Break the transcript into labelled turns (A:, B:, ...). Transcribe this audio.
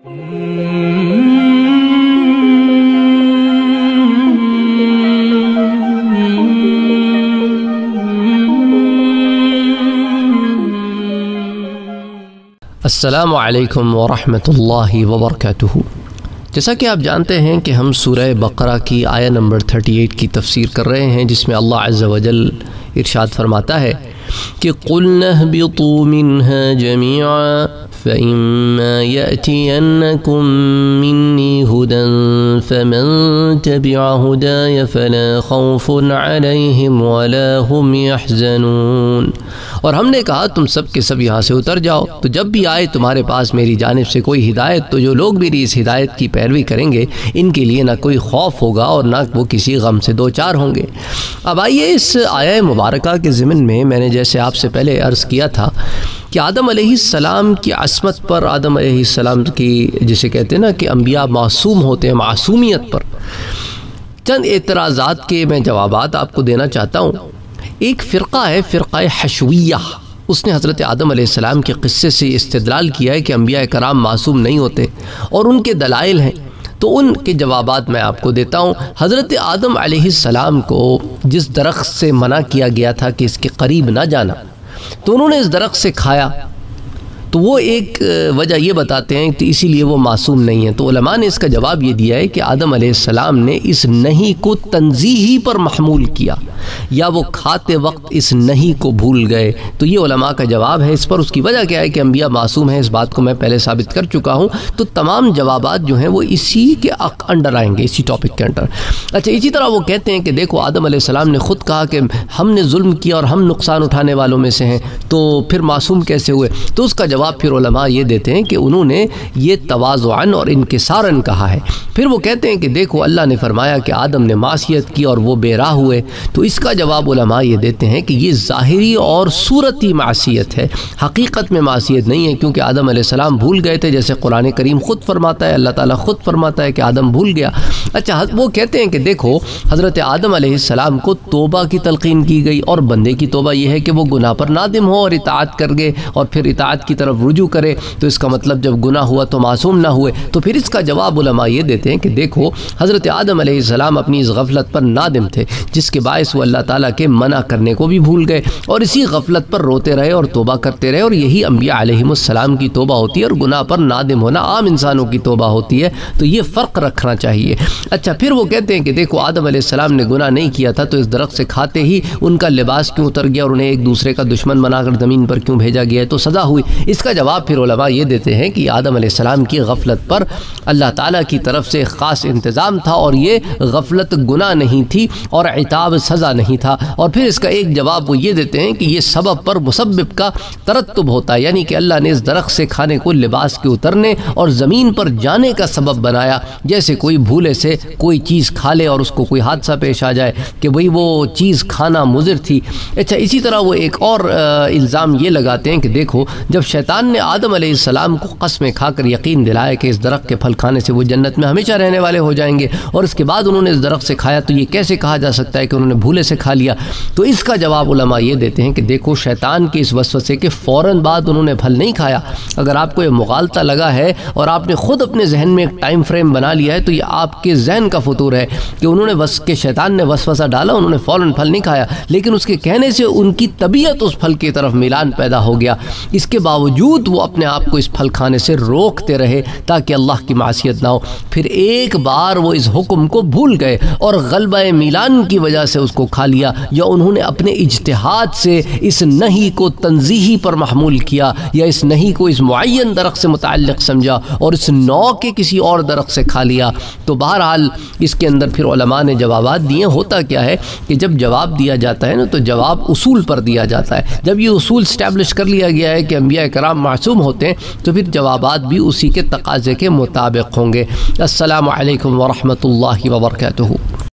A: असलकम वरहमतुल्लाहि वबरकातुहू। जैसा कि आप जानते हैं कि हम सूरह बकरा की आया नंबर 38 की तफसीर कर रहे हैं, जिसमें अल्लाह अज़्ज़ वजल इरशाद फरमाता है कि कुल्नहबितू मिन्हा जमीआ, फ़इम्मा यअतियन्नकुम मिन्नी हुदन, फमन तबिअ हुदाय खौफुन अलैहिम वला हुम और हमने कहा, तुम सब के सब यहाँ से उतर जाओ। तो जब भी आए तुम्हारे पास मेरी जानब से कोई हिदायत तो जो लोग मेरी इस हिदायत की पैरवी करेंगे, इनके लिए ना कोई खौफ होगा और ना वो किसी गम से दो चार होंगे। अब आइए इस आया मुबारक के ज़िमन में मैंने जैसे आपसे पहले अर्ज़ किया था कि आदम सलाम की असमत पर, आदम सलाम की जिसे कहते हैं ना कि अम्बिया मासूम होते हैं, मासूमियत पर। चंद एतराज़ात के मैं जवाब आपको देना चाहता हूँ। एक फ़िरका है, फ़िरका हशविया। उसने हज़रत आदम आसमाम के क़स्से से इस्तलाल किया है कि अम्बिया कराम मासूम नहीं होते और उनके दलाइल हैं। तो उनके जवाब मैं आपको देता हूँ। हज़रत आदम सलाम को जिस दरख्त से मना किया गया था कि इसके करीब ना जाना तो उन्होंने इस दरख्त से खाया। तो वो एक वजह ये बताते हैं कि इसीलिए वो मासूम नहीं है। तो ने इसका जवाब ये दिया है कि आदम सलाम ने इस नहीं को तनजीही पर महमूल किया। या वो खाते वक्त इस नहीं को भूल गए। तो ये उलमा का जवाब है, इस पर उसकी वजह क्या है कि अम्बिया मासूम है, इस बात को मैं पहले साबित कर चुका हूँ। तो तमाम जवाब जो हैं, वो इसी के अंडर आएँगे, इसी टॉपिक के अंडर। अच्छा इसी तरह वो कहते हैं कि देखो, आदम सलाम ने ख़ुद कहा कि हमने जुल्म किया और हम नुकसान उठाने वालों में से हैं। तो फिर मासूम कैसे हुए? तो उसका जवाब फिर उलमा ये देते हैं कि उन्होंने ये तोज़ान और इनकसारन कहा है। फिर वो कहते हैं कि देखो, अल्लाह ने फरमाया कि आदम ने मासीत की और वो बेराह हुए। तो इसका जवाब उलमा ये देते हैं कि ये ज़ाहरी और सूरती मासीत है। हकीकत में मासीत नहीं है, क्योंकि आदम सलाम भूल गए थे, जैसे कुरान करीम ख़ुद फरमाता है, अल्लाह ताला ख़ुद फरमाता है कि आदम भूल गया। अच्छा वो कहते हैं कि देखो, हज़रत आदम सलाम को तोबा की तलकिन की गई, और बंदे की तोबा ये है कि वो गुनाह पर नादिम हो और इतात कर गए और फिर इतात की तरफ़ रुजू करे। तो इसका मतलब जब गुनाह हुआ तो मासूम ना हुए। तो फिर इसका जवाब उलमा ये देते हैं कि देखो, हज़रत आदम सलाम अपनी इस गफलत पर नादिम थे, जिसके बायस वो अल्लाह ताला के मना करने को भी भूल गए और इसी गफलत पर रोते रहे और तोबा करते रहे और यही अम्बिया आलम की तोबा होती है और गुनाह पर नादिम होना आम इंसानों की तोबा होती है। तो ये फ़र्क रखना चाहिए। अच्छा फिर वो कहते हैं कि देखो, आदम ने गुनाह नहीं किया था तो इस दरख्त से खाते ही उनका लिबास क्यों उतर गया और उन्हें एक दूसरे का दुश्मन बनाकर ज़मीन पर क्यों भेजा गया तो सज़ा हुई। इसका जवाब फिर उलमा ये देते हैं कि आदम सलाम की गफलत पर अल्लाह ताला की तरफ़ से ख़ास इंतज़ाम था और ये गफलत गुनाह नहीं थी और इताब सज़ा नहीं था। और फिर इसका एक जवाब वो ये देते हैं कि ये सबब पर मुसब का तरतुब होता है। यानी कि अल्लाह ने इस दरख्त से खाने को लिबास के उतरने और ज़मीन पर जाने का सबब बनाया। जैसे कोई भूले से कोई चीज़ खा ले और उसको कोई हादसा पेश आ जाए कि भाई वो चीज़ खाना मुजिर थी। अच्छा इसी तरह वो एक और इल्ज़ाम ये लगाते हैं कि देखो, जब शैतान ने आदम सलाम को कस्में खाकर यकीन दिलाया कि इस दरख्त के फल खाने से वो जन्नत में हमेशा रहने वाले हो जाएँगे और इसके बाद उन्होंने इस दरख्त से खाया तो ये कैसे कहा जा सकता है कि उन्होंने भूले से खा लिया। तो इसका जवाब उलमा ये देते हैं कि देखो, शैतान के इस वसवसे के फ़ौर बाद उन्होंने फल नहीं खाया। अगर आपको ये मुगालता लगा है और आपने ख़ुद अपने जहन में एक टाइम फ्रेम बना लिया है तो ये आपके जहन का फतूर है कि उन्होंने वस, के शैतान ने वसवसा डाला, उन्होंने फ़ौर फल नहीं खाया। लेकिन उसके कहने से उनकी तबीयत उस फल की तरफ़ मिलान पैदा हो गया। इसके बावजूद वो अपने आप को इस फल खाने से रोकते रहे, ताकि अल्लाह की मासीत ना हो। फिर एक बार वो इस हुक्म को भूल गए और गलबा मिलान की वजह से उसको खा लिया या उन्होंने अपने इजतहाद से इस नहीं को तनजीही पर महमूल किया या इस नहीं को इस मुन दरख्त से मुतल समझा और इस नौ के किसी और दरख्त से खा लिया। तो बहरहाल इसके अंदर फिर ने जवाब दिए। होता क्या है कि जब जवाब दिया जाता है ना तो जवाब उसूल पर दिया जाता है। जब ये उसूल स्टैब्लिश कर लिया गया है कि अम्बिया कराम मासूम होते हैं तो फिर जवाब भी उसी के तकाजे के मुताबिक होंगे। असलकम वरहमल वबरक